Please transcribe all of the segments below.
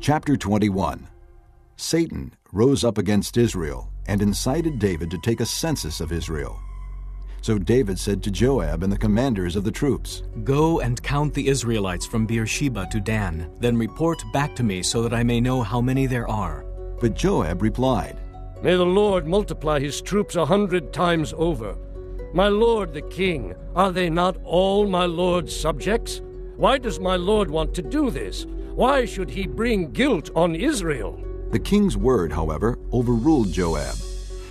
Chapter 21 Satan rose up against Israel and incited David to take a census of Israel. So David said to Joab and the commanders of the troops, Go and count the Israelites from Beersheba to Dan, then report back to me so that I may know how many there are. But Joab replied, May the Lord multiply his troops a hundred times over. My lord the king, are they not all my lord's subjects? Why does my lord want to do this? Why should he bring guilt on Israel? The king's word, however, overruled Joab.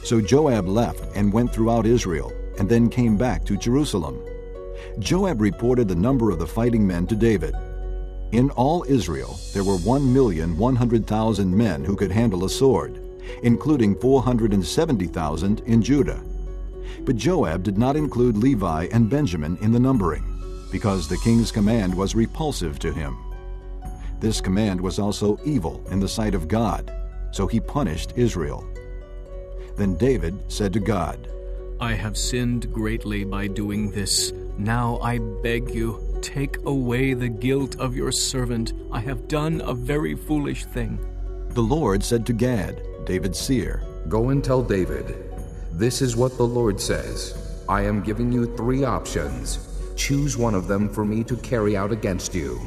So Joab left and went throughout Israel, and then came back to Jerusalem. Joab reported the number of the fighting men to David. In all Israel there were 1,100,000 men who could handle a sword, including 470,000 in Judah. But Joab did not include Levi and Benjamin in the numbering, because the king's command was repulsive to him. This command was also evil in the sight of God, so he punished Israel. Then David said to God, I have sinned greatly by doing this. Now I beg you, take away the guilt of your servant. I have done a very foolish thing. The Lord said to Gad, David's seer, Go and tell David, This is what the Lord says I am giving you three options. Choose one of them for me to carry out against you.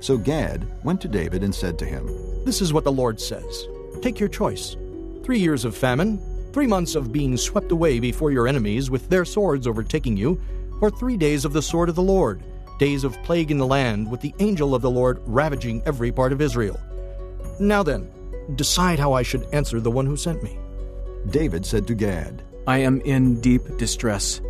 So Gad went to David and said to him, This is what the Lord says Take your choice. Three years of famine, three months of being swept away before your enemies with their swords overtaking you, or three days of the sword of the Lord, days of plague in the land, with the angel of the Lord ravaging every part of Israel. Now then, decide how I should answer the one who sent me. David said to Gad, I am in deep distress.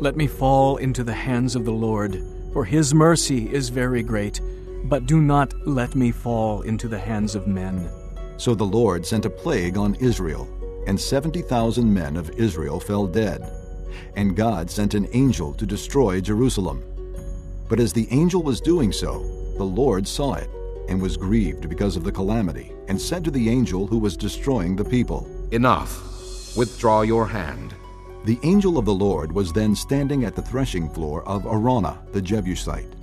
Let me fall into the hands of the Lord, for his mercy is very great. But do not let me fall into the hands of men. So the Lord sent a plague on Israel, and 70,000 men of Israel fell dead. And God sent an angel to destroy Jerusalem. But as the angel was doing so, the Lord saw it, and was grieved because of the calamity, and said to the angel who was destroying the people, Enough. Withdraw your hand. The angel of the Lord was then standing at the threshing floor of Araunah the Jebusite.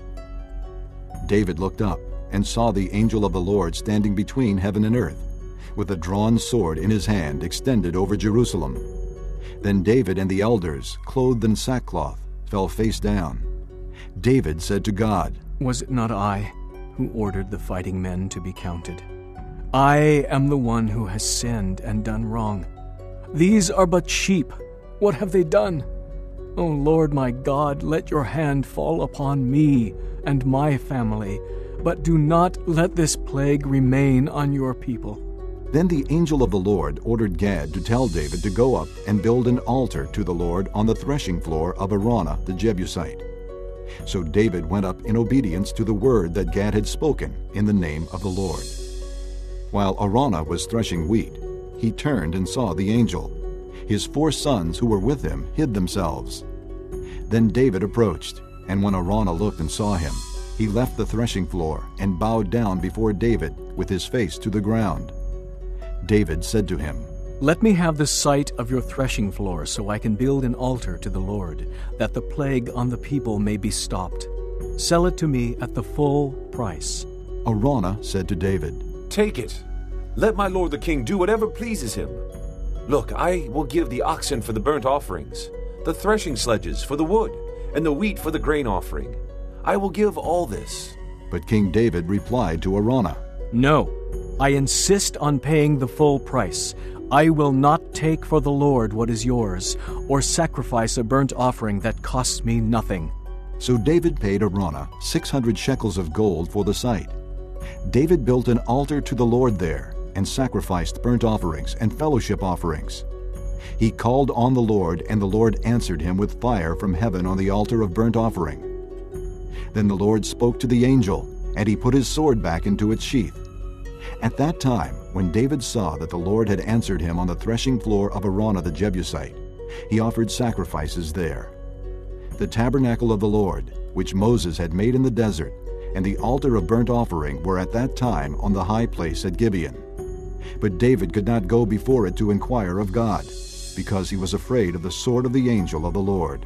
David looked up and saw the angel of the Lord standing between heaven and earth, with a drawn sword in his hand extended over Jerusalem. Then David and the elders, clothed in sackcloth, fell face down. David said to God, Was it not I who ordered the fighting men to be counted? I am the one who has sinned and done wrong. These are but sheep. What have they done? O Lord my God, let your hand fall upon me and my family, but do not let this plague remain on your people. Then the angel of the Lord ordered Gad to tell David to go up and build an altar to the Lord on the threshing floor of Araunah the Jebusite. So David went up in obedience to the word that Gad had spoken in the name of the Lord. While Araunah was threshing wheat, he turned and saw the angel. His four sons who were with him hid themselves. Then David approached, and when Araunah looked and saw him, he left the threshing floor and bowed down before David with his face to the ground. David said to him, Let me have the site of your threshing floor so I can build an altar to the Lord, that the plague on the people may be stopped. Sell it to me at the full price. Araunah said to David, Take it. Let my lord the king do whatever pleases him. Look, I will give the oxen for the burnt offerings, the threshing sledges for the wood, and the wheat for the grain offering. I will give all this. But King David replied to Araunah, No, I insist on paying the full price. I will not take for the Lord what is yours, or sacrifice a burnt offering that costs me nothing. So David paid Araunah 600 shekels of gold for the site. David built an altar to the Lord there, and sacrificed burnt offerings and fellowship offerings. He called on the Lord, and the Lord answered him with fire from heaven on the altar of burnt offering. Then the Lord spoke to the angel, and he put his sword back into its sheath. At that time, when David saw that the Lord had answered him on the threshing floor of Araunah the Jebusite, he offered sacrifices there. The tabernacle of the Lord, which Moses had made in the desert, and the altar of burnt offering were at that time on the high place at Gibeon. But David could not go before it to inquire of God, because he was afraid of the sword of the angel of the Lord.